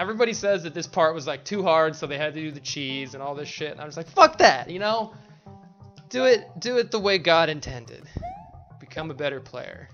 Everybody says that this part was like too hard, so they had to do the cheese and all this shit. And I was like, fuck that, you know? Do it, do it the way God intended. Become a better player.